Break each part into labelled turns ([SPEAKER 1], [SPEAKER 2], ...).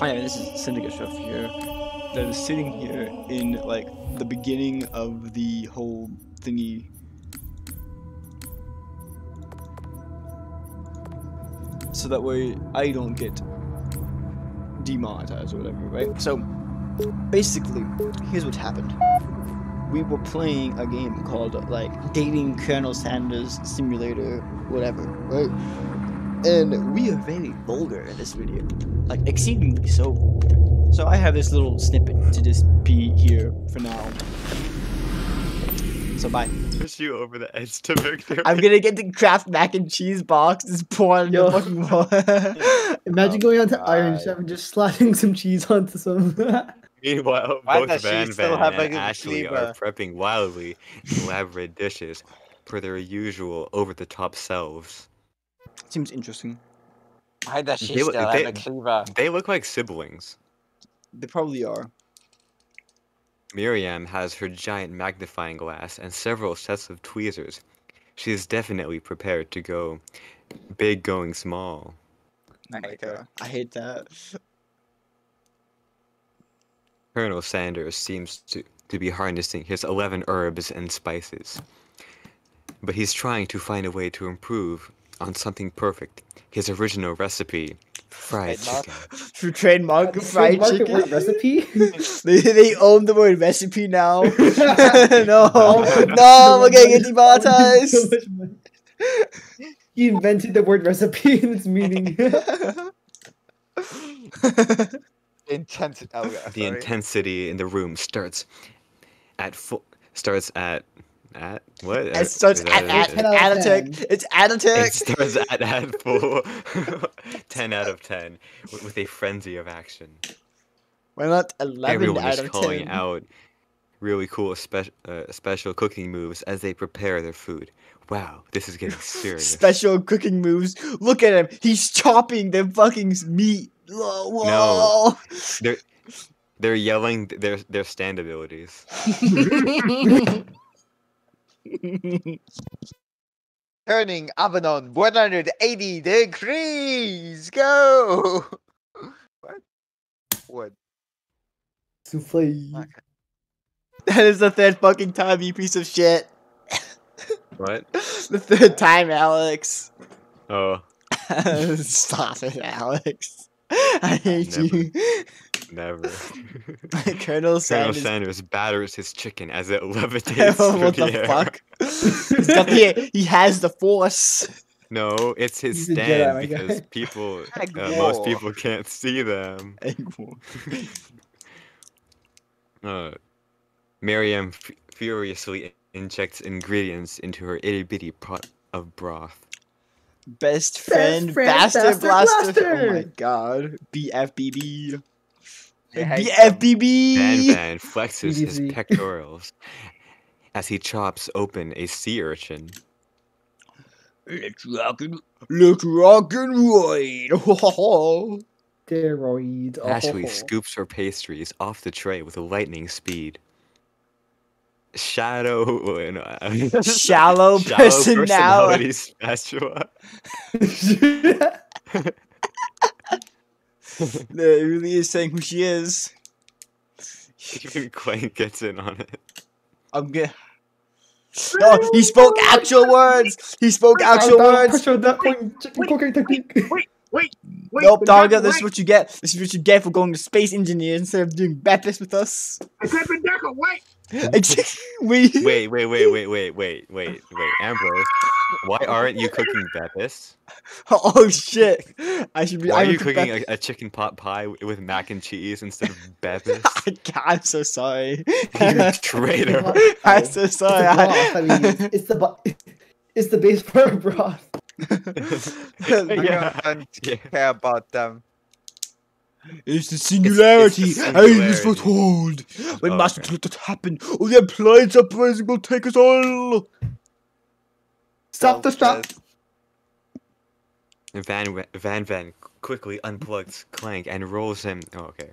[SPEAKER 1] Oh yeah, this is Syndicate Straffer here. That is sitting here in like the beginning of the whole thingy. So that way I don't get demonetized or whatever, right? So basically, here's what happened. We were playing a game called like Dating Colonel Sanders Simulator, whatever, right? And we are very vulgar in this video, like exceedingly so vulgar. So I have this little snippet to just be here for now. So bye.
[SPEAKER 2] Push you over the edge to victory.
[SPEAKER 1] I'm gonna get the Kraft mac and cheese box, just pour it in the fucking wall.
[SPEAKER 3] Imagine
[SPEAKER 4] Oh
[SPEAKER 3] going onto Iron Chef and just sliding some cheese onto some.
[SPEAKER 2] Meanwhile,
[SPEAKER 4] Why
[SPEAKER 2] both
[SPEAKER 4] does
[SPEAKER 2] Van
[SPEAKER 4] still
[SPEAKER 2] Van
[SPEAKER 4] have,
[SPEAKER 2] and
[SPEAKER 4] like, a
[SPEAKER 2] Ashley are
[SPEAKER 4] uh,
[SPEAKER 2] prepping wildly elaborate dishes for their usual over-the-top selves.
[SPEAKER 1] Seems interesting.
[SPEAKER 4] Why does she
[SPEAKER 2] They look-
[SPEAKER 4] still
[SPEAKER 2] they-
[SPEAKER 4] have a cleaver?
[SPEAKER 2] They look like siblings.
[SPEAKER 1] They probably are.
[SPEAKER 2] Miriam has her giant magnifying glass and several sets of tweezers. She is definitely prepared to go big going small.
[SPEAKER 1] My God. Uh, I hate that.
[SPEAKER 2] Colonel Sanders seems to, to be harnessing his 11 herbs and spices. But he's trying to find a way to improve on something perfect. His original recipe, fried
[SPEAKER 4] Trademark.
[SPEAKER 2] chicken.
[SPEAKER 1] For trademark fried
[SPEAKER 3] Trademark
[SPEAKER 1] chicken.
[SPEAKER 3] recipe.
[SPEAKER 1] they, they own the word recipe now. no, no, we're gonna get
[SPEAKER 3] So
[SPEAKER 1] demonetized.
[SPEAKER 3] much he invented the word recipe and its meaning.
[SPEAKER 4] Intense. Oh, yeah,
[SPEAKER 2] The intensity in the room starts at full starts at at what?
[SPEAKER 1] it starts
[SPEAKER 2] Is
[SPEAKER 1] at,
[SPEAKER 2] that
[SPEAKER 1] at,
[SPEAKER 2] it?
[SPEAKER 3] Ten out of
[SPEAKER 1] at
[SPEAKER 3] ten.
[SPEAKER 1] tick. It's at a
[SPEAKER 2] It starts at at full 10 out of 10 with, with a frenzy of action.
[SPEAKER 1] Why not 11
[SPEAKER 2] Everyone
[SPEAKER 1] out
[SPEAKER 2] is
[SPEAKER 1] of
[SPEAKER 2] calling
[SPEAKER 1] 10?
[SPEAKER 2] out really cool spe- uh, special cooking moves as they prepare their food. Wow, this is getting serious.
[SPEAKER 1] Special cooking moves. Look at him. He's chopping the fucking meat. Whoa. whoa.
[SPEAKER 2] They're they're yelling their their stand abilities.
[SPEAKER 4] Turning oven on 180 degrees. Go. what? What?
[SPEAKER 3] Souffle.
[SPEAKER 4] Okay.
[SPEAKER 1] that is the third fucking time, you piece of shit.
[SPEAKER 2] What?
[SPEAKER 1] the third time, Alex.
[SPEAKER 2] Oh,
[SPEAKER 1] Stop it, Alex. I hate
[SPEAKER 2] Never.
[SPEAKER 1] you.
[SPEAKER 2] Never.
[SPEAKER 1] Colonel
[SPEAKER 2] Colonel
[SPEAKER 1] Sanders.
[SPEAKER 2] Sanders batters his chicken as it levitates
[SPEAKER 1] what
[SPEAKER 2] through
[SPEAKER 1] the
[SPEAKER 2] the air.
[SPEAKER 1] fuck? He's got the, he has the force.
[SPEAKER 2] No, it's his
[SPEAKER 3] He's a Jedi,
[SPEAKER 2] stand
[SPEAKER 3] guy.
[SPEAKER 2] because people, uh, most people can't see them. Uh, Miriam f- furiously injects ingredients into her itty bitty pot of broth.
[SPEAKER 1] Best friend,
[SPEAKER 3] friend,
[SPEAKER 1] bastard,
[SPEAKER 3] bastard
[SPEAKER 1] blaster. Oh my god. BFBB.
[SPEAKER 4] Yeah,
[SPEAKER 1] BFBB.
[SPEAKER 2] Van Van flexes his pectorals as he chops open a sea urchin.
[SPEAKER 1] Let's rock and, let's rock and ride.
[SPEAKER 3] Steroid.
[SPEAKER 2] Ashley
[SPEAKER 3] Oh.
[SPEAKER 2] scoops her pastries off the tray with lightning speed. Shadow, uh, no,
[SPEAKER 1] Shallow,
[SPEAKER 2] shallow
[SPEAKER 1] personality.
[SPEAKER 2] personality Spatula.
[SPEAKER 1] It really is saying who she is.
[SPEAKER 2] Even Quinn gets in on it.
[SPEAKER 1] I'm gonna. No, he spoke actual words. He spoke actual
[SPEAKER 3] Down, down,
[SPEAKER 1] words.
[SPEAKER 3] Pressure that point. Chicken cooking technique.
[SPEAKER 1] Nope, Darga, this is what you get. This is what you get for going to space engineer instead of doing Baptist with us.
[SPEAKER 5] I said Bendeca, wait!
[SPEAKER 1] we
[SPEAKER 2] Wait, wait, wait, wait, wait, wait, wait, wait, Ambrose. Why aren't you cooking Beppis?
[SPEAKER 1] Oh shit! I should be.
[SPEAKER 2] Why
[SPEAKER 1] I
[SPEAKER 2] are you cooking a, a chicken pot pie with mac and cheese instead of Beppis?
[SPEAKER 1] I'm so sorry.
[SPEAKER 2] you traitor.
[SPEAKER 1] I'm so
[SPEAKER 3] It's the
[SPEAKER 1] sorry.
[SPEAKER 3] I mean, it's the it's the base for a broth.
[SPEAKER 2] Yeah.
[SPEAKER 4] I don't
[SPEAKER 2] Yeah.
[SPEAKER 4] care about them.
[SPEAKER 1] It's the singularity.
[SPEAKER 2] the
[SPEAKER 1] I was foretold. When
[SPEAKER 2] Oh,
[SPEAKER 1] Master
[SPEAKER 2] okay.
[SPEAKER 1] let that happen, all the appliance uprising will take us all.
[SPEAKER 3] Stop the stop.
[SPEAKER 2] Uh, Van Van Van quickly unplugs Clank and rolls him. Oh, okay.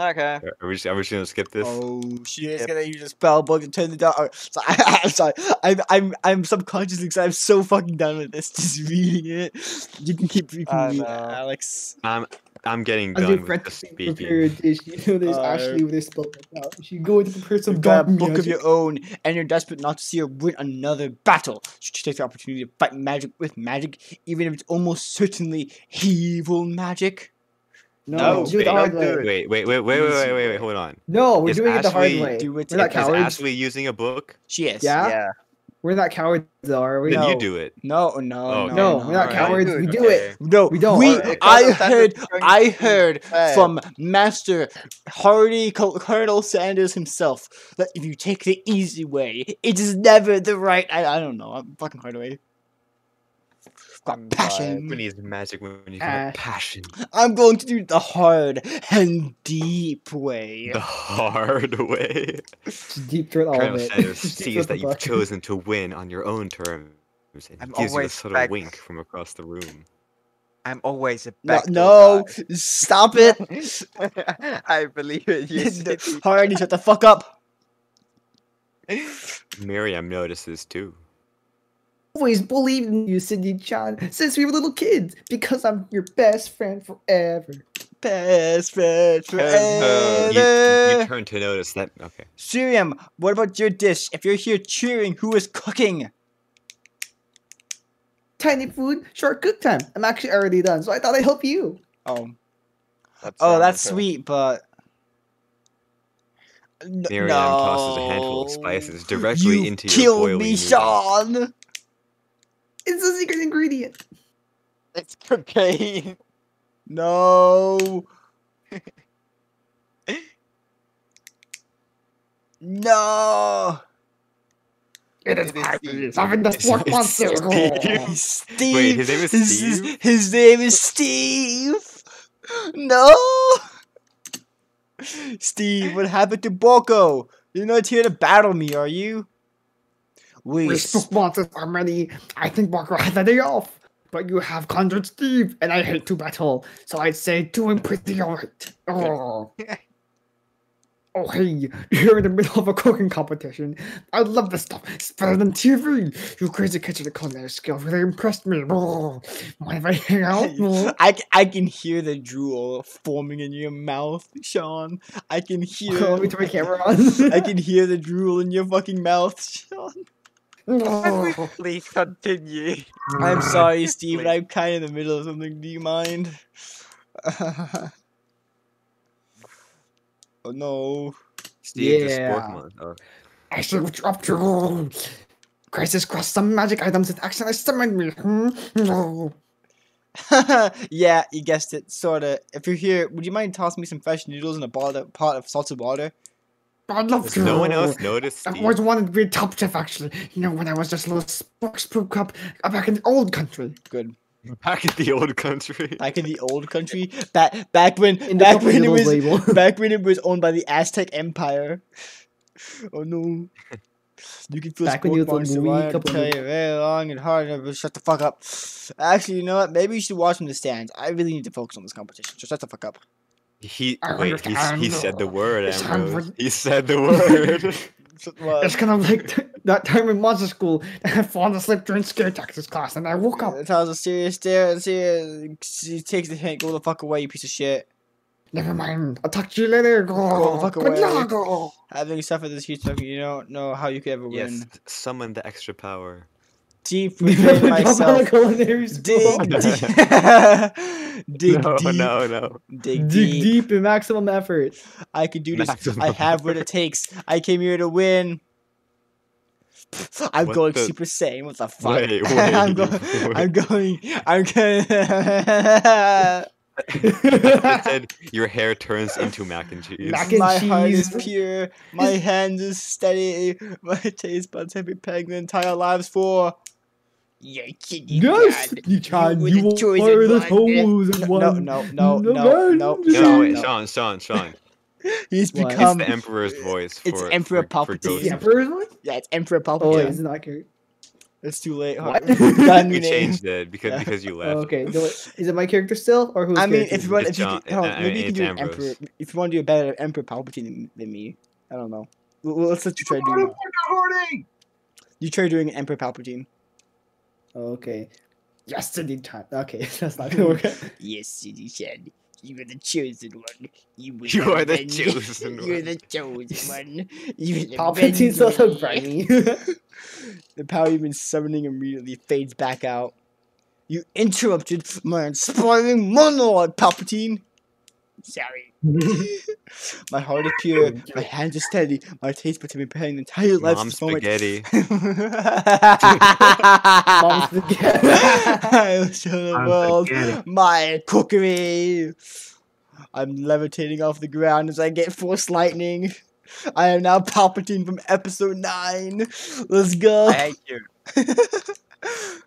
[SPEAKER 4] Okay.
[SPEAKER 2] Are we just, are we just gonna skip this?
[SPEAKER 1] Oh, she is
[SPEAKER 4] Yep.
[SPEAKER 1] gonna use a spell book to turn the down. Oh, so I, am sorry. I'm I'm I'm subconsciously because I'm so fucking done with this. Just reading it. You can keep you can read it,
[SPEAKER 4] know.
[SPEAKER 1] Alex.
[SPEAKER 2] Um, I'm getting
[SPEAKER 3] As your
[SPEAKER 2] done
[SPEAKER 3] friend
[SPEAKER 2] with the
[SPEAKER 3] prepare a
[SPEAKER 2] speaking.
[SPEAKER 3] dish, you know there's
[SPEAKER 1] Uh,
[SPEAKER 3] Ashley with her spell book out. She go to prepare some
[SPEAKER 1] You've got a
[SPEAKER 3] dark
[SPEAKER 1] book of your own, and you're desperate not to see her win another battle. Should She take the opportunity to fight magic with magic, even if it's almost certainly evil magic.
[SPEAKER 3] No,
[SPEAKER 4] No,
[SPEAKER 3] do it the
[SPEAKER 2] wait,
[SPEAKER 3] hard way.
[SPEAKER 2] Wait, wait, wait, wait, wait, wait, wait, wait, hold on.
[SPEAKER 3] No, we're
[SPEAKER 2] Is
[SPEAKER 3] doing it the hard way.
[SPEAKER 1] do it
[SPEAKER 3] We're not
[SPEAKER 1] in-
[SPEAKER 2] Is. Ashley using a book?
[SPEAKER 1] She is.
[SPEAKER 3] Yeah?
[SPEAKER 4] Yeah.
[SPEAKER 3] We're not cowards, though, are we?
[SPEAKER 2] Then
[SPEAKER 1] No.
[SPEAKER 2] you do it.
[SPEAKER 1] No, no,
[SPEAKER 2] Oh,
[SPEAKER 1] no,
[SPEAKER 3] No,
[SPEAKER 1] no.
[SPEAKER 3] we're not
[SPEAKER 2] Alright.
[SPEAKER 3] cowards.
[SPEAKER 4] Do
[SPEAKER 3] We do
[SPEAKER 4] okay.
[SPEAKER 3] it.
[SPEAKER 1] No,
[SPEAKER 3] We don't.
[SPEAKER 1] We, I heard, I heard
[SPEAKER 4] bed.
[SPEAKER 1] from Master Hardy Col- Colonel Sanders himself that if you take the easy way, it is never the right. I, I don't know. I'm fucking hard way. Got passion.
[SPEAKER 2] When he's magic, when you
[SPEAKER 3] Ah.
[SPEAKER 2] got passion.
[SPEAKER 1] I'm going to do the hard and deep way.
[SPEAKER 2] The hard way.
[SPEAKER 3] Just deep throat all
[SPEAKER 2] Colonel
[SPEAKER 3] of it.
[SPEAKER 2] Sanders sees that you've chosen to win on your own terms, and he
[SPEAKER 4] I'm
[SPEAKER 2] gives you a
[SPEAKER 4] always
[SPEAKER 2] subtle
[SPEAKER 4] back-
[SPEAKER 2] wink from across the room.
[SPEAKER 4] I'm always a
[SPEAKER 1] No, no, stop it.
[SPEAKER 4] I believe it. You city.
[SPEAKER 1] Hardy, shut the fuck up.
[SPEAKER 2] Miriam notices too.
[SPEAKER 3] Always believed in you, Cindy Chan, since we were little kids, because I'm your best friend forever.
[SPEAKER 1] Best friend uh,
[SPEAKER 2] You,
[SPEAKER 1] forever.
[SPEAKER 2] you turn to notice that. Okay.
[SPEAKER 1] Sirium, what about your dish? If you're here cheering, who is cooking?
[SPEAKER 3] Tiny food, short cook time. I'm actually already done, so I thought I'd help you.
[SPEAKER 1] Oh,
[SPEAKER 4] That's
[SPEAKER 1] oh, that's
[SPEAKER 4] okay.
[SPEAKER 1] sweet, but N-
[SPEAKER 2] Miriam tosses a handful of
[SPEAKER 1] no.
[SPEAKER 2] spices directly
[SPEAKER 1] you
[SPEAKER 2] into your
[SPEAKER 1] killed
[SPEAKER 2] boiling
[SPEAKER 1] me,
[SPEAKER 2] noodles.
[SPEAKER 1] Sean.
[SPEAKER 3] It's a secret ingredient.
[SPEAKER 4] It's cocaine.
[SPEAKER 1] No. no.
[SPEAKER 3] It is
[SPEAKER 4] It is
[SPEAKER 3] I,
[SPEAKER 4] Steve.
[SPEAKER 3] Seven the
[SPEAKER 2] It's-
[SPEAKER 3] Sport
[SPEAKER 2] it's
[SPEAKER 3] Monster.
[SPEAKER 2] Steve.
[SPEAKER 1] Steve.
[SPEAKER 2] Wait, his name is
[SPEAKER 1] his,
[SPEAKER 2] Steve?
[SPEAKER 1] His, his name is Steve. No. Steve, what happened to Boko? You're not here to battle me, are you? We
[SPEAKER 3] We
[SPEAKER 1] s-
[SPEAKER 3] spook monsters are many. I think Walker has a day off. But you have conjured Steve, and I hate to battle, so I'd say doing pretty alright. Oh. oh, hey, you're in the middle of a cooking competition. I love this stuff. It's better than TV. Your crazy kitchen and culinary skills really impressed me. Oh. Mind if I hang out? Oh.
[SPEAKER 1] I, I can hear the drool forming in your mouth, Sean. I can hear.
[SPEAKER 3] Me turn my camera on.
[SPEAKER 1] I can hear the drool in your fucking mouth, Sean.
[SPEAKER 3] Oh.
[SPEAKER 4] Please continue.
[SPEAKER 1] I'm sorry, Steve, but I'm kind of in the middle of something. Do you mind? oh no.
[SPEAKER 2] Steve the
[SPEAKER 3] Yeah.
[SPEAKER 2] Sporkmon. Oh,
[SPEAKER 3] I should have dropped you. Crisis crossed some magic items that accidentally summoned me. Hmm? No.
[SPEAKER 1] yeah, you guessed it, sorta. If you're here, would you mind tossing me some fresh noodles in a pot pot of salted water?
[SPEAKER 3] I'd love
[SPEAKER 2] Does
[SPEAKER 3] to.
[SPEAKER 2] no one else notice
[SPEAKER 3] I
[SPEAKER 2] Steve?
[SPEAKER 3] always wanted to be a top chef, actually. You know, when I was just a little sporks poop cup uh, back in the old country.
[SPEAKER 1] Good.
[SPEAKER 2] Back in the old country.
[SPEAKER 1] Back in the old country, back back when
[SPEAKER 3] In
[SPEAKER 1] back
[SPEAKER 3] Cup
[SPEAKER 1] when it was
[SPEAKER 3] label.
[SPEAKER 1] back when it was owned by the Aztec Empire. Oh no. You can feel
[SPEAKER 3] Back when you
[SPEAKER 1] sport
[SPEAKER 3] was a
[SPEAKER 1] monster
[SPEAKER 3] wee couple
[SPEAKER 1] tell you very long and hard and shut the fuck up. Actually, you know what? Maybe you should watch from the stands. I really need to focus on this competition. So shut the fuck up.
[SPEAKER 2] He wait. He, he said the word. Ambrose. He said the word.
[SPEAKER 3] It's kind of like that time in monster school that I fallen asleep during scare tactics class and I woke up.
[SPEAKER 1] That was a serious stare. Serious. He takes the hint. Go the fuck away, you piece of shit.
[SPEAKER 3] Never mind. I'll talk to you later.
[SPEAKER 1] Go the fuck
[SPEAKER 3] Good
[SPEAKER 1] away.
[SPEAKER 3] luck. Oh.
[SPEAKER 1] Having suffered this huge suffering, you don't know how you could ever win.
[SPEAKER 2] yes.
[SPEAKER 1] win.
[SPEAKER 2] Summon the extra power.
[SPEAKER 1] Deep
[SPEAKER 3] Never
[SPEAKER 1] within
[SPEAKER 3] drop out
[SPEAKER 1] myself.
[SPEAKER 3] culinary school.
[SPEAKER 1] Dig, dig, dig
[SPEAKER 2] no,
[SPEAKER 1] deep.
[SPEAKER 2] no, no.
[SPEAKER 1] Dig,
[SPEAKER 3] Dig
[SPEAKER 1] deep.
[SPEAKER 3] deep in maximum effort.
[SPEAKER 1] I can do this.
[SPEAKER 2] Maximum
[SPEAKER 1] I have what it takes. I came here to win. I'm
[SPEAKER 2] What
[SPEAKER 1] going
[SPEAKER 2] the-
[SPEAKER 1] Super Saiyan. What the fuck?
[SPEAKER 2] Wait,
[SPEAKER 1] I'm,
[SPEAKER 2] wait,
[SPEAKER 1] going.
[SPEAKER 2] wait.
[SPEAKER 1] I'm going. I'm going.
[SPEAKER 2] It said your hair turns into mac and cheese.
[SPEAKER 3] Mac and
[SPEAKER 1] my heart is pure. My hands is steady. My taste buds have been pegged the entire lives for. Yeah, kitty
[SPEAKER 3] Yes,
[SPEAKER 1] God.
[SPEAKER 3] you tried.
[SPEAKER 1] were
[SPEAKER 3] You
[SPEAKER 1] the
[SPEAKER 3] are
[SPEAKER 1] chosen
[SPEAKER 3] the
[SPEAKER 1] one.
[SPEAKER 3] chosen one.
[SPEAKER 1] no, no, no,
[SPEAKER 3] No,
[SPEAKER 1] no,
[SPEAKER 3] no,
[SPEAKER 1] no.
[SPEAKER 2] No,
[SPEAKER 1] Sean,
[SPEAKER 2] wait,
[SPEAKER 1] no.
[SPEAKER 2] Sean, Sean, Sean.
[SPEAKER 1] He's
[SPEAKER 3] What?
[SPEAKER 2] It's
[SPEAKER 1] become.
[SPEAKER 2] the Emperor's voice.
[SPEAKER 1] it's
[SPEAKER 2] for,
[SPEAKER 1] Emperor
[SPEAKER 2] for, for
[SPEAKER 1] Palpatine.
[SPEAKER 2] Ghost.
[SPEAKER 3] Emperor's one?
[SPEAKER 1] Yeah, it's Emperor
[SPEAKER 3] Oh,
[SPEAKER 1] Palpatine.
[SPEAKER 3] wait, it's not character.
[SPEAKER 1] It's too late.
[SPEAKER 3] What?
[SPEAKER 1] Got a new
[SPEAKER 2] We changed it because
[SPEAKER 1] Yeah.
[SPEAKER 2] because you
[SPEAKER 3] Oh, okay. No, is it my character still, or who's?
[SPEAKER 1] I mean, if you want,
[SPEAKER 3] it?
[SPEAKER 1] if you
[SPEAKER 2] John-
[SPEAKER 1] can, hold on,
[SPEAKER 2] uh,
[SPEAKER 1] maybe you can
[SPEAKER 2] it's
[SPEAKER 1] do an Emperor. If you want to do a better Emperor Palpatine than, than me, I don't know. Well, well, let's let you try doing. You try doing an Emperor Palpatine.
[SPEAKER 3] Okay. Yes, in Time. Okay, that's not gonna hmm. work. out.
[SPEAKER 1] Yes, City said. You are the chosen one. You, will
[SPEAKER 2] You are the chosen one.
[SPEAKER 1] You're the chosen one. You will
[SPEAKER 3] Palpatine's
[SPEAKER 1] avenge
[SPEAKER 3] so
[SPEAKER 1] me. the power you've been summoning immediately fades back out. You interrupted my inspiring monologue, Palpatine. Sorry. my heart is pure, my hands are steady, my taste buds have been preparing the entire life
[SPEAKER 2] Mom spaghetti.
[SPEAKER 3] Mom spaghetti.
[SPEAKER 1] I will show the
[SPEAKER 5] Mom
[SPEAKER 1] world
[SPEAKER 5] spaghetti.
[SPEAKER 1] my cookery. I'm levitating off the ground as I get force lightning. I am now Palpatine from episode 9. Let's go. Thank you.
[SPEAKER 4] I hate you.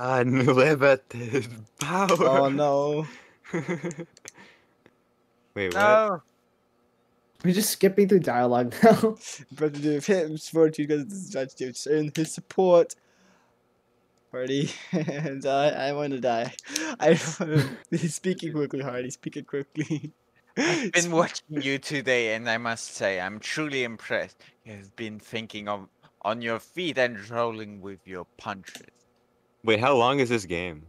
[SPEAKER 2] Unlimited power.
[SPEAKER 1] oh no.
[SPEAKER 2] Wait, what?
[SPEAKER 4] No.
[SPEAKER 3] We're just skipping through dialogue now.
[SPEAKER 1] Representative Hims fortitude because this judge to earn his support. Hardy, and I, I want to die. I speaking quickly, Hardy. Speaking quickly.
[SPEAKER 4] I've been watching you today, and I must say, I'm truly impressed. You have been thinking of on your feet and rolling with your punches.
[SPEAKER 2] Wait, how long is this game?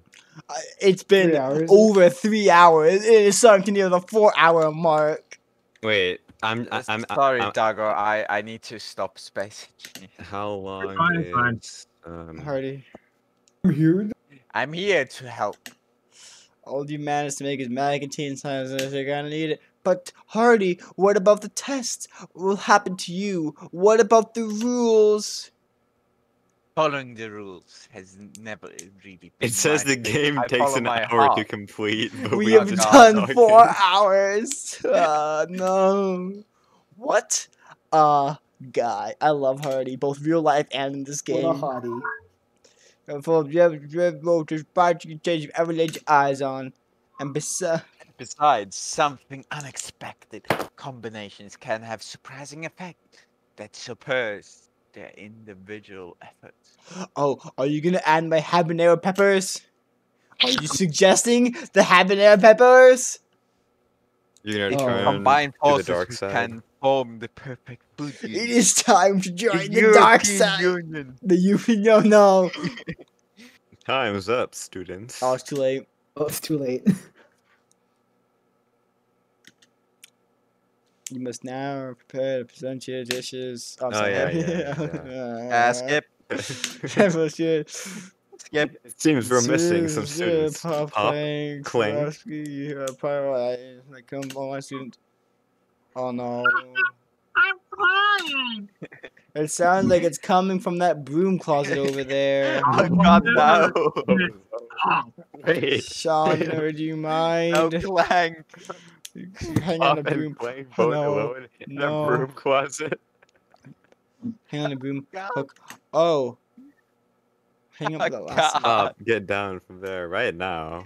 [SPEAKER 1] I- It's been
[SPEAKER 3] Three hours.
[SPEAKER 1] over three hours. It is sunk near the four-hour mark.
[SPEAKER 2] Wait, I'm I-
[SPEAKER 4] Uh,
[SPEAKER 2] I'm
[SPEAKER 4] sorry,
[SPEAKER 2] I'm-
[SPEAKER 4] Dago. I I need to stop space.
[SPEAKER 2] how long
[SPEAKER 5] fine, it's fine.
[SPEAKER 2] is um
[SPEAKER 1] Hardy,
[SPEAKER 3] I'm here.
[SPEAKER 4] I'm here to help.
[SPEAKER 1] all you managed to make is magazine signs. You're gonna need it. But Hardy, what about the test? What will happen to you? What about the rules?
[SPEAKER 4] Following the rules has never really been.
[SPEAKER 2] It says the
[SPEAKER 4] thing.
[SPEAKER 2] game
[SPEAKER 4] I
[SPEAKER 2] takes an
[SPEAKER 4] my
[SPEAKER 2] hour to complete, but
[SPEAKER 1] we
[SPEAKER 2] we
[SPEAKER 1] have done
[SPEAKER 2] talking.
[SPEAKER 1] four hours. Uh, no. What a guy. I love Hardy, both real life and in this
[SPEAKER 3] What a
[SPEAKER 1] game.
[SPEAKER 3] hottie.
[SPEAKER 1] And full of red, red voters, part you can change you've your eyes on. And besides,
[SPEAKER 4] Besides, something unexpected combinations can have surprising effect that surpass their individual efforts.
[SPEAKER 1] oh, are you gonna add my habanero peppers? Are you suggesting the habanero peppers?
[SPEAKER 2] You're gonna turn
[SPEAKER 4] Combined
[SPEAKER 2] to the
[SPEAKER 4] forces
[SPEAKER 2] dark
[SPEAKER 4] who
[SPEAKER 2] side.
[SPEAKER 4] can form the perfect food
[SPEAKER 1] It
[SPEAKER 4] union.
[SPEAKER 1] is time to join the dark
[SPEAKER 4] European
[SPEAKER 1] side.
[SPEAKER 4] Union.
[SPEAKER 1] The Union, no.
[SPEAKER 2] Time's up, students.
[SPEAKER 1] Oh, it's too late.
[SPEAKER 3] Oh, it's too late.
[SPEAKER 1] You must now prepare to present your dishes. Oh,
[SPEAKER 2] Oh,
[SPEAKER 1] sorry.
[SPEAKER 2] yeah, yeah,
[SPEAKER 4] Uh, skip,
[SPEAKER 1] Bullshit.
[SPEAKER 4] skip.
[SPEAKER 2] it seems we're missing some
[SPEAKER 1] Zip,
[SPEAKER 2] students.
[SPEAKER 1] Pop,
[SPEAKER 2] Pop,
[SPEAKER 1] clank,
[SPEAKER 2] clank.
[SPEAKER 1] Frosty, uh, Pyro, like, come on, my student. Oh no.
[SPEAKER 5] I'm crying.
[SPEAKER 1] It sounds like it's coming from that broom closet over there.
[SPEAKER 4] Oh God, no!
[SPEAKER 2] Wait.
[SPEAKER 1] Sean, would you mind?
[SPEAKER 4] No clank.
[SPEAKER 1] Hang on
[SPEAKER 2] Pop
[SPEAKER 1] the broom.
[SPEAKER 2] and Clank
[SPEAKER 1] Oh,
[SPEAKER 2] both
[SPEAKER 1] no,
[SPEAKER 2] in
[SPEAKER 1] no.
[SPEAKER 2] a broom closet.
[SPEAKER 1] Hang on the broom.
[SPEAKER 4] God.
[SPEAKER 1] Hook. Oh. Hang up the last one.
[SPEAKER 2] Stop, get down from there right now.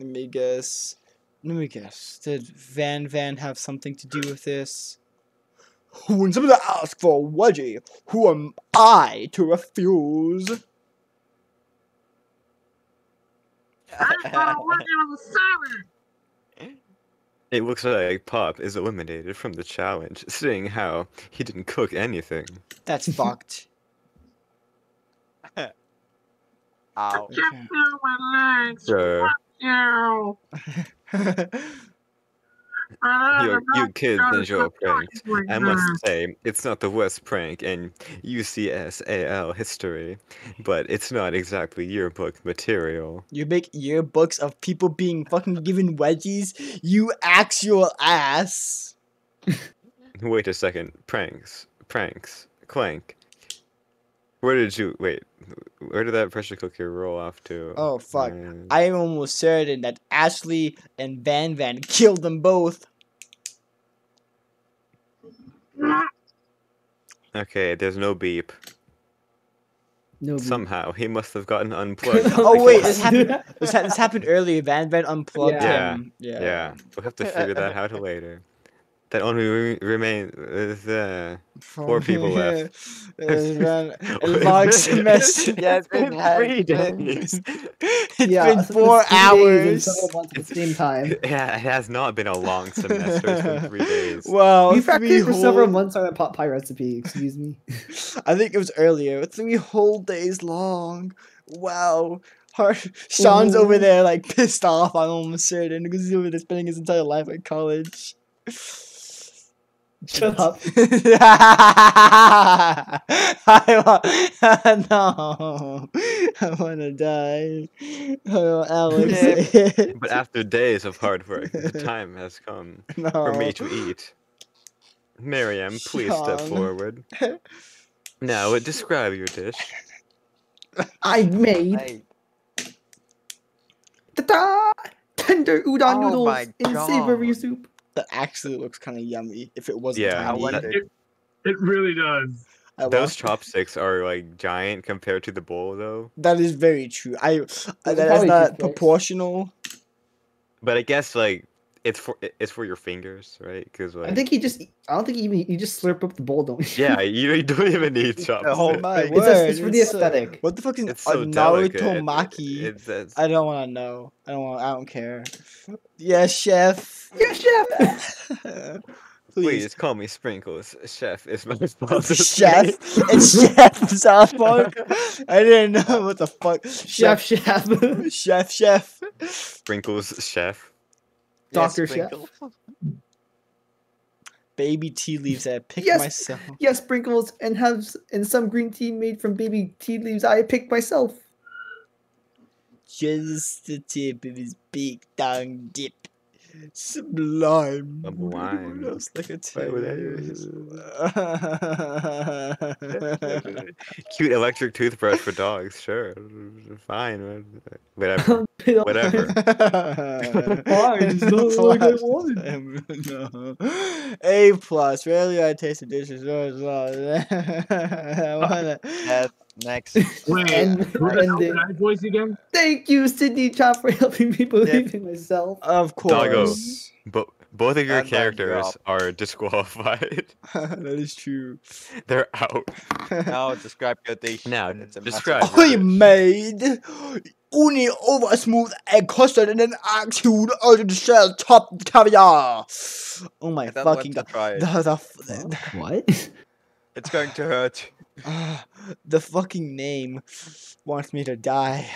[SPEAKER 1] Let me guess. Let me guess. Did Van Van have something to do with this? When someone asks for a wedgie, who am I to refuse?
[SPEAKER 5] I thought I wasn't on the salad.
[SPEAKER 2] It looks like Pop is eliminated from the challenge, seeing how he didn't cook anything.
[SPEAKER 1] That's fucked.
[SPEAKER 4] Ow.
[SPEAKER 5] Just feel my legs.
[SPEAKER 2] Sure.
[SPEAKER 5] You.
[SPEAKER 2] You, you kids enjoy pranks. I must say, it's not the worst prank in UCSAL history, but it's not exactly yearbook material.
[SPEAKER 1] you make yearbooks of people being fucking given wedgies? You actual ass.
[SPEAKER 2] Wait a second. Pranks. Pranks. Clank. Where did you. Wait. Where did that pressure cooker roll off to?
[SPEAKER 1] Oh, fuck.
[SPEAKER 2] Man.
[SPEAKER 1] I am almost certain that Ashley and Van Van killed them both.
[SPEAKER 2] Okay, there's no beep.
[SPEAKER 3] No.
[SPEAKER 2] Somehow, he must have gotten unplugged.
[SPEAKER 1] Oh, wait, this happened. This, ha- this happened earlier. Van Van unplugged
[SPEAKER 2] Yeah.
[SPEAKER 1] him. Yeah.
[SPEAKER 2] Yeah, we'll have to figure that out later. That only re- remain with uh, Four people left.
[SPEAKER 1] It's been a long semester.
[SPEAKER 4] Yes, it has been
[SPEAKER 2] three
[SPEAKER 4] been.
[SPEAKER 2] days.
[SPEAKER 1] It's
[SPEAKER 3] yeah,
[SPEAKER 1] been
[SPEAKER 3] so it's
[SPEAKER 1] four
[SPEAKER 3] three days and
[SPEAKER 1] hours.
[SPEAKER 3] several months at the same time.
[SPEAKER 2] Yeah, it has not been a long semester. It's been three days.
[SPEAKER 1] Wow,
[SPEAKER 3] you
[SPEAKER 1] three
[SPEAKER 3] factored for several
[SPEAKER 1] whole-
[SPEAKER 3] months on that pot pie recipe. Excuse me.
[SPEAKER 1] I think it was earlier. Three whole days long. Wow. Har- Sean's over there like pissed off. I'm almost certain because he's over there spending his entire life at college.
[SPEAKER 3] Shut up.
[SPEAKER 1] I want, no, I want to die. Oh, Alex.
[SPEAKER 2] But after days of hard work, the time has come
[SPEAKER 1] no.
[SPEAKER 2] for me to eat. Miriam, please step forward. Now, describe your dish.
[SPEAKER 3] I made
[SPEAKER 4] Hey,
[SPEAKER 3] ta-da! tender udon
[SPEAKER 4] Oh
[SPEAKER 3] noodles in savory soup.
[SPEAKER 1] That actually looks kind of yummy. If it wasn't
[SPEAKER 2] Yeah,
[SPEAKER 4] I
[SPEAKER 1] tiny.
[SPEAKER 4] wonder.
[SPEAKER 6] It, it really does.
[SPEAKER 1] I
[SPEAKER 2] Those
[SPEAKER 1] watched-
[SPEAKER 2] chopsticks are like giant compared to the bowl, though.
[SPEAKER 1] That is very true. I uh, that is not proportional.
[SPEAKER 2] But I guess like it's for it's for your fingers, right? Because like
[SPEAKER 3] I think he just. I don't think he even. You just slurp up the bowl, don't you?
[SPEAKER 2] yeah, you, you don't even need
[SPEAKER 4] The
[SPEAKER 2] chopsticks.
[SPEAKER 4] whole
[SPEAKER 1] My
[SPEAKER 4] thing.
[SPEAKER 3] It's, just,
[SPEAKER 1] word,
[SPEAKER 3] it's for the
[SPEAKER 1] it's,
[SPEAKER 3] aesthetic.
[SPEAKER 1] What the fuck is
[SPEAKER 2] It's
[SPEAKER 1] a
[SPEAKER 2] so delicate.
[SPEAKER 1] Naruto
[SPEAKER 2] It-
[SPEAKER 1] Maki?
[SPEAKER 2] It's, it's,
[SPEAKER 1] I don't want to know. I don't want. I don't care. Yes, chef.
[SPEAKER 3] Yes, chef.
[SPEAKER 1] Please.
[SPEAKER 2] please call me Sprinkles. Chef is my father's
[SPEAKER 1] Chef. It's Chef from South Park. I didn't know what the fuck.
[SPEAKER 3] chef, chef.
[SPEAKER 1] Chef, chef.
[SPEAKER 2] Sprinkles chef.
[SPEAKER 3] Dr. Chef.
[SPEAKER 1] Baby tea leaves I picked
[SPEAKER 3] Yes.
[SPEAKER 1] myself.
[SPEAKER 3] yes, sprinkles and have and some green tea made from baby tea leaves I picked myself.
[SPEAKER 1] Just the tip of his big tongue dip. Sublime.
[SPEAKER 2] Sublime.
[SPEAKER 1] Just like a
[SPEAKER 2] Why would I
[SPEAKER 1] tail.
[SPEAKER 2] Cute electric toothbrush for dogs. Sure, fine. Whatever. Whatever.
[SPEAKER 3] Fine, it's not like I wanted.
[SPEAKER 1] No. A plus. Rarely I taste the dishes. I wanna.
[SPEAKER 4] Yes, next.
[SPEAKER 6] Wait,
[SPEAKER 3] And-
[SPEAKER 6] who the
[SPEAKER 3] and
[SPEAKER 6] I voice again?
[SPEAKER 3] Thank you, Sydney Chop, for helping me believe in myself.
[SPEAKER 1] Of
[SPEAKER 2] Doggo.
[SPEAKER 1] course.
[SPEAKER 2] Both of your
[SPEAKER 4] And then
[SPEAKER 2] characters are disqualified.
[SPEAKER 1] that is true.
[SPEAKER 2] They're out.
[SPEAKER 4] Now describe your dish.
[SPEAKER 2] Now,
[SPEAKER 4] it's a
[SPEAKER 2] describe
[SPEAKER 4] massive-
[SPEAKER 2] your
[SPEAKER 1] I made uni over smooth egg custard and an actual ultra shell top caviar. Oh my
[SPEAKER 4] I
[SPEAKER 1] fucking god.
[SPEAKER 4] try it.
[SPEAKER 1] The, the, the,
[SPEAKER 3] What?
[SPEAKER 4] It's going to hurt.
[SPEAKER 1] ah, the fucking name wants me to die.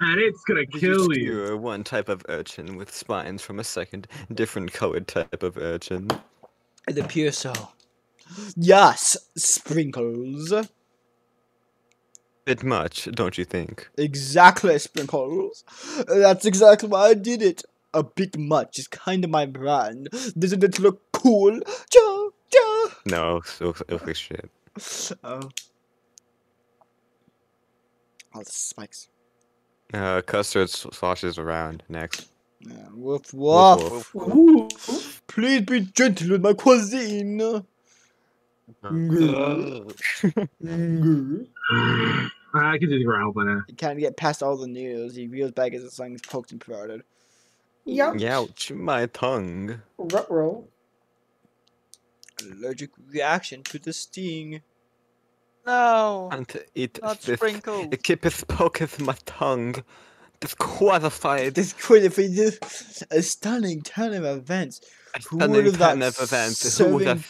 [SPEAKER 6] And it's gonna kill you.
[SPEAKER 2] You're one type of urchin with spines from a second, different colored type of urchin.
[SPEAKER 1] The pure so. Yes, sprinkles.
[SPEAKER 2] Bit much, don't you think?
[SPEAKER 1] Exactly, sprinkles. That's exactly why I did it. A bit much is kind of my brand. Doesn't it look cool? Ja, ja.
[SPEAKER 2] No, it looks, it looks like shit.
[SPEAKER 1] Oh. Oh, the spikes.
[SPEAKER 2] Uh, custard sloshes around next.
[SPEAKER 1] Yeah, woof
[SPEAKER 2] Woof,
[SPEAKER 1] woof.
[SPEAKER 2] woof.
[SPEAKER 1] Please be gentle with my cuisine.
[SPEAKER 6] I can do the ground banana.
[SPEAKER 1] He can't get past all the news. He reels back as his lungs poked and prodded.
[SPEAKER 3] Yup.
[SPEAKER 2] Youch, my tongue.
[SPEAKER 3] Ruh-roh.
[SPEAKER 1] Allergic reaction to the sting.
[SPEAKER 4] No,
[SPEAKER 2] And it
[SPEAKER 4] not
[SPEAKER 2] this,
[SPEAKER 4] sprinkles.
[SPEAKER 2] it keepeth poketh my tongue. Disqualified.
[SPEAKER 1] Disqualified. A stunning turn of events. Who
[SPEAKER 2] Stunning
[SPEAKER 1] would've thought
[SPEAKER 2] turn of events. Who would have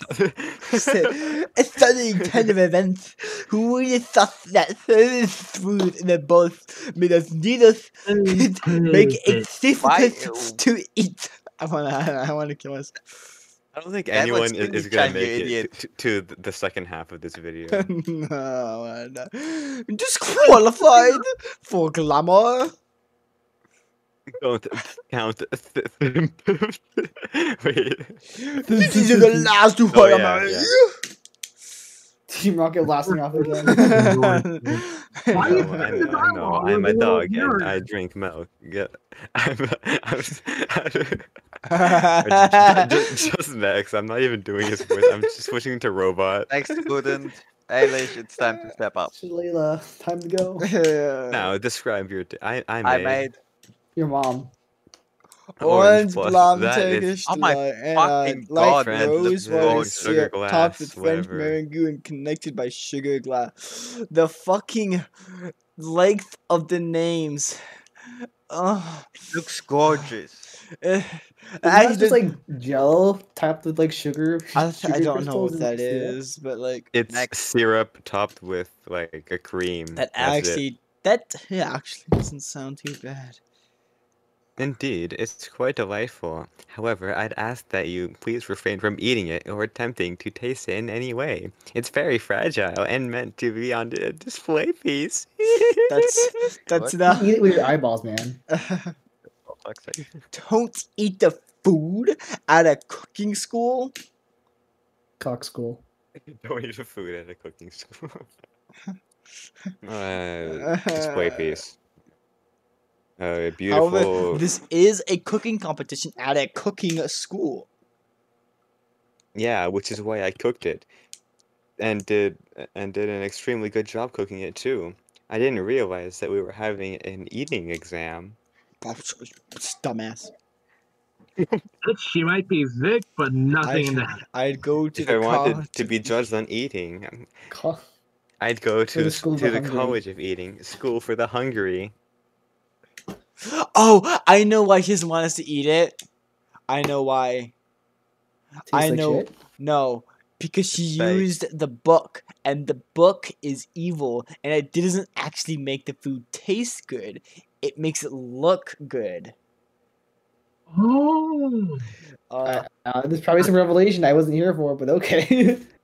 [SPEAKER 1] Said, a stunning turn of events. Who would have thought that serving food in a bowl made us of needles make it difficult to eat? I wanna, I wanna kill myself.
[SPEAKER 2] I don't think
[SPEAKER 4] That
[SPEAKER 2] anyone is, is gonna
[SPEAKER 4] kind,
[SPEAKER 2] make it
[SPEAKER 4] idiot.
[SPEAKER 2] to, to the second half of this video.
[SPEAKER 1] no, I wanna- disqualified for glamour.
[SPEAKER 2] Don't count. th- Wait.
[SPEAKER 1] This is the last one
[SPEAKER 2] Oh,
[SPEAKER 1] of
[SPEAKER 2] yeah, yeah.
[SPEAKER 3] Team Rocket blasting off again.
[SPEAKER 6] Why
[SPEAKER 2] No,
[SPEAKER 6] you
[SPEAKER 2] I know, I know. I'm a dog and? I drink milk. Yeah. I'm, I'm, I'm just, just next. I'm not even doing his voice. I'm just switching to robot.
[SPEAKER 4] Next student, Eilish, it's time to step up.
[SPEAKER 3] Layla, time to go.
[SPEAKER 2] Now describe your. D- I I made.
[SPEAKER 4] I made
[SPEAKER 3] Your mom.
[SPEAKER 1] Orange,
[SPEAKER 2] plus.
[SPEAKER 1] blonde, Turkish
[SPEAKER 4] Oh my
[SPEAKER 1] delight, and uh,
[SPEAKER 4] fucking
[SPEAKER 1] light
[SPEAKER 4] God,
[SPEAKER 1] rose water syrup
[SPEAKER 2] glass,
[SPEAKER 1] topped with French meringue and connected by sugar glass. The fucking length of the names. Oh,
[SPEAKER 4] looks gorgeous.
[SPEAKER 3] Isn't
[SPEAKER 1] I
[SPEAKER 3] that just like gel topped with like sugar?
[SPEAKER 1] I, I
[SPEAKER 3] sugar
[SPEAKER 1] don't know what
[SPEAKER 3] and
[SPEAKER 1] that
[SPEAKER 3] syrup?
[SPEAKER 1] is, but like
[SPEAKER 2] It's
[SPEAKER 4] Next.
[SPEAKER 2] syrup topped with like a cream.
[SPEAKER 1] that
[SPEAKER 2] That's it.
[SPEAKER 1] actually That yeah, actually doesn't sound too bad.
[SPEAKER 2] Indeed, it's quite delightful. However, I'd ask that you please refrain from eating it or attempting to taste it in any way. It's very fragile and meant to be on a display piece.
[SPEAKER 1] That's that's
[SPEAKER 3] You
[SPEAKER 1] not.
[SPEAKER 3] Eat it with your eyeballs, man.
[SPEAKER 2] Fuck's sake.
[SPEAKER 1] Don't eat the food at a cooking school.
[SPEAKER 3] Cock school.
[SPEAKER 2] Don't eat the food at a cooking school. uh, display piece. Uh, beautiful.
[SPEAKER 1] However, this is a cooking competition at a cooking school.
[SPEAKER 2] Yeah, which is why I cooked it, and did and did an extremely good job cooking it too. I didn't realize that we were having an eating exam.
[SPEAKER 1] Dumbass.
[SPEAKER 6] She might be sick, but nothing
[SPEAKER 1] I'd,
[SPEAKER 6] that.
[SPEAKER 1] I'd go to
[SPEAKER 2] If
[SPEAKER 1] the
[SPEAKER 2] I wanted
[SPEAKER 1] college-
[SPEAKER 2] to be judged on eating,
[SPEAKER 3] Co-
[SPEAKER 2] I'd go to
[SPEAKER 3] the school
[SPEAKER 2] to
[SPEAKER 3] the
[SPEAKER 2] the
[SPEAKER 3] hungry.
[SPEAKER 2] college of eating, school for the hungry.
[SPEAKER 1] Oh, I know why she doesn't want us to eat it. I know why.
[SPEAKER 3] Tastes
[SPEAKER 1] I know.
[SPEAKER 3] shit.
[SPEAKER 1] No, because she
[SPEAKER 2] Fake.
[SPEAKER 1] used the book, and the book is evil, and it doesn't actually make the food taste good. It makes it look good.
[SPEAKER 6] Oh,
[SPEAKER 1] Uh,
[SPEAKER 3] Uh, there's probably some revelation I wasn't here for, but okay.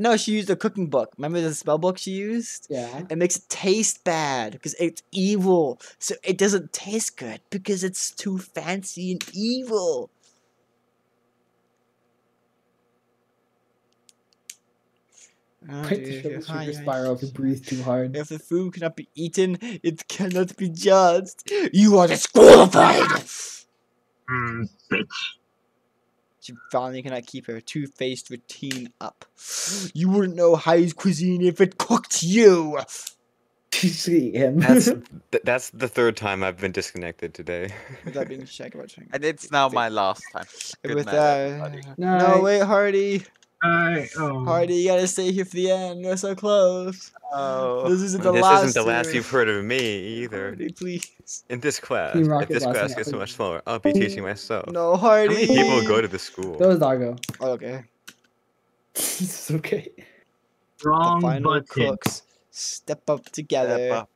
[SPEAKER 1] no, she used a cooking book. Remember the spell book she used?
[SPEAKER 3] yeah.
[SPEAKER 1] It makes it taste bad because it's evil. So it doesn't taste good because it's too fancy and evil. Oh,
[SPEAKER 3] Right to
[SPEAKER 1] dude,
[SPEAKER 3] show the
[SPEAKER 1] hi,
[SPEAKER 3] sugar spiral if you breathe too hard.
[SPEAKER 1] If the food cannot be eaten, it cannot be judged. You are disqualified.
[SPEAKER 6] mm, bitch.
[SPEAKER 1] She finally cannot keep her two-faced routine up. You wouldn't know haute cuisine if it cooked you.
[SPEAKER 3] Just eat him.
[SPEAKER 2] That's th- that's the third time I've been disconnected today.
[SPEAKER 1] Without being check about checking.
[SPEAKER 4] And it's now my last time. Good
[SPEAKER 1] With
[SPEAKER 4] night,
[SPEAKER 1] that,
[SPEAKER 4] everybody.
[SPEAKER 1] no
[SPEAKER 3] Night.
[SPEAKER 1] wait, Hardy,
[SPEAKER 6] I oh.
[SPEAKER 1] Hardy, you gotta stay here for the end. We're so close.
[SPEAKER 4] Oh.
[SPEAKER 1] This isn't the
[SPEAKER 2] this
[SPEAKER 1] last.
[SPEAKER 2] isn't the last
[SPEAKER 1] year.
[SPEAKER 2] you've heard of me either.
[SPEAKER 1] Hardy, please.
[SPEAKER 2] In this class, if this class gets so much
[SPEAKER 3] Apple.
[SPEAKER 2] slower, I'll be teaching myself.
[SPEAKER 1] No,
[SPEAKER 2] How
[SPEAKER 1] Hardy.
[SPEAKER 2] many people go to the school?
[SPEAKER 3] that was Doggo.
[SPEAKER 1] Oh, okay.
[SPEAKER 3] it's okay.
[SPEAKER 6] Wrong
[SPEAKER 1] the final
[SPEAKER 6] button.
[SPEAKER 1] cooks step up together.
[SPEAKER 4] Step up.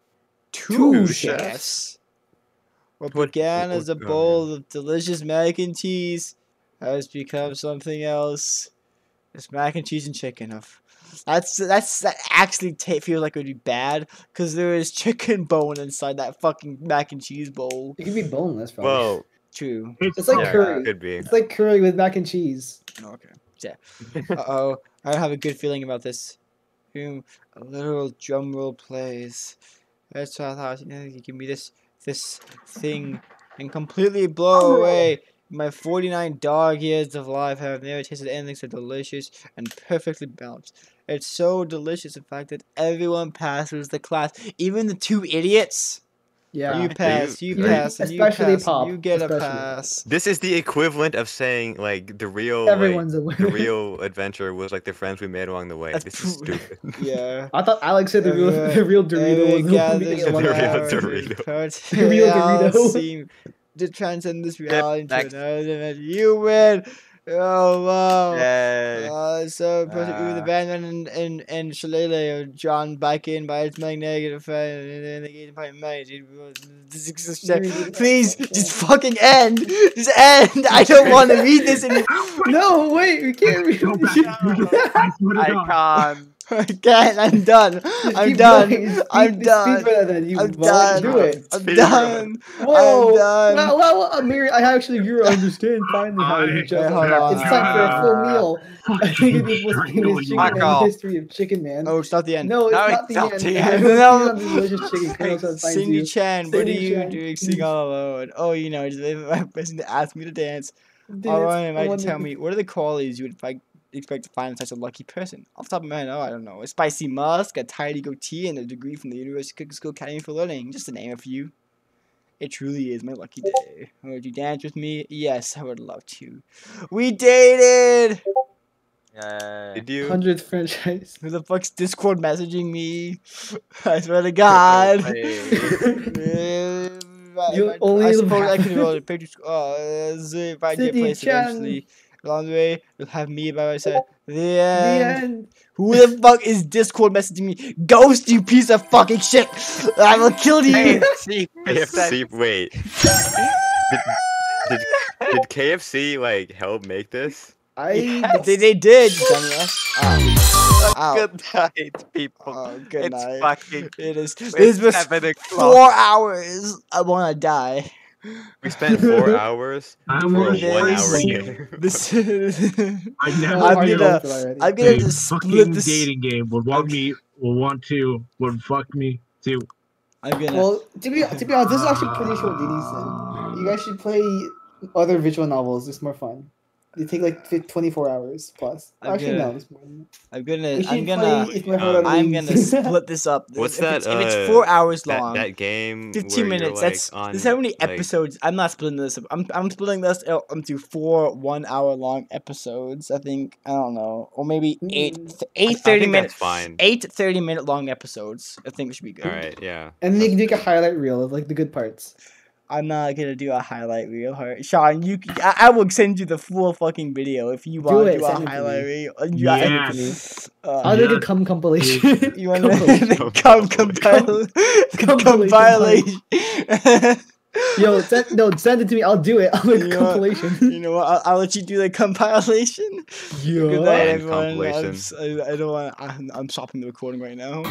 [SPEAKER 1] Two
[SPEAKER 3] Two
[SPEAKER 1] chefs. What
[SPEAKER 2] What-
[SPEAKER 1] began
[SPEAKER 2] what-
[SPEAKER 1] as a bowl of delicious mac and cheese has become something else. It's mac and cheese and chicken. Of that's that's that actually ta- feels like it would be bad because there is chicken bone inside that fucking mac and cheese bowl.
[SPEAKER 3] It could be boneless, probably.
[SPEAKER 2] Well,
[SPEAKER 1] True.
[SPEAKER 3] It's like
[SPEAKER 2] yeah,
[SPEAKER 3] curry.
[SPEAKER 2] could be.
[SPEAKER 3] It's like curry with mac and cheese.
[SPEAKER 1] Okay. Yeah. Uh oh. I have a good feeling about this. Boom. A little drum roll plays. That's what I thought. You know, you give me this this thing and completely blow away my 49 dog years of life. Have never tasted anything so delicious and perfectly balanced. It's so delicious, in fact, that everyone passes the class, even the two idiots.
[SPEAKER 3] Yeah.
[SPEAKER 1] You pass, you,
[SPEAKER 3] you-
[SPEAKER 1] pass, and you
[SPEAKER 3] especially
[SPEAKER 1] pass,
[SPEAKER 3] Pop,
[SPEAKER 1] you get a pass.
[SPEAKER 2] This is the equivalent of saying like the real like,
[SPEAKER 3] Everyone's a
[SPEAKER 2] the real adventure was like the friends we made along the way.
[SPEAKER 1] That's
[SPEAKER 2] This is stupid.
[SPEAKER 1] Yeah.
[SPEAKER 3] I thought Alex said the real,
[SPEAKER 1] Everyone-
[SPEAKER 3] the real Dorito was the one
[SPEAKER 1] gathers
[SPEAKER 3] making it one
[SPEAKER 2] The real. Dorito.
[SPEAKER 3] The real Dorito.
[SPEAKER 1] Seem to transcend this reality into
[SPEAKER 4] next.
[SPEAKER 1] another dimension. You win. Oh wow.
[SPEAKER 4] Yay.
[SPEAKER 1] Uh, so perfect with the
[SPEAKER 4] Ah.
[SPEAKER 1] Batman and and and Shillelagh are drawn back in by its magnetic effect and then they get by magic. Please, just fucking end. Just end. I don't want to read this anymore.
[SPEAKER 3] No, wait, we can't read
[SPEAKER 6] Go back. I swear to
[SPEAKER 4] can't.
[SPEAKER 1] I can't. I'm done. I'm done.
[SPEAKER 3] going.
[SPEAKER 1] I'm
[SPEAKER 3] speak
[SPEAKER 1] done.
[SPEAKER 3] better than you
[SPEAKER 1] I'm done.
[SPEAKER 3] Do it.
[SPEAKER 1] I'm
[SPEAKER 2] Speed
[SPEAKER 1] done.
[SPEAKER 3] Whoa.
[SPEAKER 1] done.
[SPEAKER 3] Well, well, well, Amir, I actually you understand finally how
[SPEAKER 6] I-
[SPEAKER 3] you
[SPEAKER 1] Wait,
[SPEAKER 3] just.
[SPEAKER 1] hold on.
[SPEAKER 3] It's time for a full meal. I think it was the
[SPEAKER 6] Strangle
[SPEAKER 3] chicken man
[SPEAKER 4] off.
[SPEAKER 3] in the history of Chicken Man.
[SPEAKER 1] Oh, it's not the end.
[SPEAKER 3] No, it's
[SPEAKER 4] No,
[SPEAKER 3] not
[SPEAKER 4] it's
[SPEAKER 3] the
[SPEAKER 4] not
[SPEAKER 3] end.
[SPEAKER 4] the
[SPEAKER 1] end.
[SPEAKER 3] the
[SPEAKER 1] No.
[SPEAKER 3] end of the delicious chicken. Colonel Sun finds
[SPEAKER 1] Cindy. Chan, what are you doing sing all alone? Oh, you know, just waiting my person to ask me to dance.
[SPEAKER 3] Dude,
[SPEAKER 1] All
[SPEAKER 3] it's
[SPEAKER 1] right, might tell me what are the qualities you would fi- expect to find such a lucky person? Off the top of my head, oh, I don't know. A spicy musk, a tidy goatee, and a degree from the University Cooking School Academy for Learning, just to name a few. It truly is my lucky day. Would you dance with me? Yes, I would love to. We dated.
[SPEAKER 4] Yay.
[SPEAKER 2] Did you?
[SPEAKER 3] Hundredth franchise.
[SPEAKER 1] Who the fuck's Discord messaging me? I swear to God.
[SPEAKER 3] You
[SPEAKER 1] I,
[SPEAKER 3] only
[SPEAKER 1] I
[SPEAKER 3] live
[SPEAKER 1] suppose I
[SPEAKER 3] half-
[SPEAKER 1] could roll a picture. sc- Uh, if I get
[SPEAKER 3] Cindy
[SPEAKER 1] placed
[SPEAKER 3] Chan.
[SPEAKER 1] eventually, along the way, you'll have me by my side. The end.
[SPEAKER 3] The
[SPEAKER 1] end.
[SPEAKER 3] end.
[SPEAKER 1] Who the fuck is Discord messaging me? Ghost, you piece of fucking shit! I will kill you!
[SPEAKER 4] KFC
[SPEAKER 2] KFC, wait. did, did, did KFC like help make this?
[SPEAKER 3] I
[SPEAKER 1] they, they did, dumbass. Ow.
[SPEAKER 4] Good night, people.
[SPEAKER 1] oh, good
[SPEAKER 4] it's
[SPEAKER 1] night.
[SPEAKER 4] fucking.
[SPEAKER 1] It is.
[SPEAKER 4] It's
[SPEAKER 1] This was
[SPEAKER 4] seven o'clock.
[SPEAKER 1] four hours. I wanna die.
[SPEAKER 2] We spent four hours
[SPEAKER 6] I'm
[SPEAKER 2] for
[SPEAKER 1] This-
[SPEAKER 2] one hour game.
[SPEAKER 1] This.
[SPEAKER 6] I never
[SPEAKER 1] I'm
[SPEAKER 3] already
[SPEAKER 1] gonna-
[SPEAKER 3] already.
[SPEAKER 1] I'm gonna just split
[SPEAKER 6] fucking
[SPEAKER 1] this.
[SPEAKER 6] dating game would want me, would want to, would fuck me too.
[SPEAKER 1] I'm gonna.
[SPEAKER 3] Well, to be to be honest, this is actually pretty short dating sim. You guys should play other visual novels. It's more fun. They take like 24 hours plus.
[SPEAKER 1] I'm
[SPEAKER 3] actually,
[SPEAKER 1] gonna-
[SPEAKER 3] no, it's more than that.
[SPEAKER 1] I'm gonna. I'm gonna.
[SPEAKER 3] play If My Heart
[SPEAKER 2] um,
[SPEAKER 1] I'm gonna split this up.
[SPEAKER 2] What's
[SPEAKER 1] if
[SPEAKER 2] that,
[SPEAKER 1] It's, if it's
[SPEAKER 2] uh,
[SPEAKER 1] four hours
[SPEAKER 2] That,
[SPEAKER 1] long.
[SPEAKER 2] that game.
[SPEAKER 1] 15 minutes.
[SPEAKER 2] like,
[SPEAKER 1] That's
[SPEAKER 2] on,
[SPEAKER 1] this is how many
[SPEAKER 2] like-
[SPEAKER 1] episodes. I'm not splitting this up. I'm I'm splitting this out into four one hour long episodes. I think I don't know, or maybe eight
[SPEAKER 3] Mm.
[SPEAKER 1] eight
[SPEAKER 2] I
[SPEAKER 1] 30
[SPEAKER 2] think
[SPEAKER 1] minute
[SPEAKER 2] fine.
[SPEAKER 1] eight 30 minute long episodes. I think it should be good.
[SPEAKER 2] All right, yeah.
[SPEAKER 3] and they can make a highlight reel of like the good parts.
[SPEAKER 1] I'm not gonna do a highlight reel. Her- Sean, you, c- I, I will send you the full fucking video if you
[SPEAKER 3] Do
[SPEAKER 1] want to
[SPEAKER 3] it,
[SPEAKER 1] do a
[SPEAKER 3] send it to
[SPEAKER 1] highlight reel. Uh, you- I-
[SPEAKER 6] Yeah.
[SPEAKER 3] to me.
[SPEAKER 1] uh,
[SPEAKER 3] I'll make a
[SPEAKER 6] Yeah.
[SPEAKER 3] cum compilation.
[SPEAKER 1] you want
[SPEAKER 3] Compilation.
[SPEAKER 1] to come compile
[SPEAKER 3] Compilation.
[SPEAKER 1] compilation?
[SPEAKER 3] Yo, send, no, send it to me. I'll do it. I'll make a
[SPEAKER 1] You know what?
[SPEAKER 3] compilation.
[SPEAKER 1] You know what? I'll, I'll let you do the compilation. Good night,
[SPEAKER 3] Yeah.
[SPEAKER 1] everyone. I'm,
[SPEAKER 2] Compilation.
[SPEAKER 1] s- I, I don't want. I'm, I'm stopping the recording right now.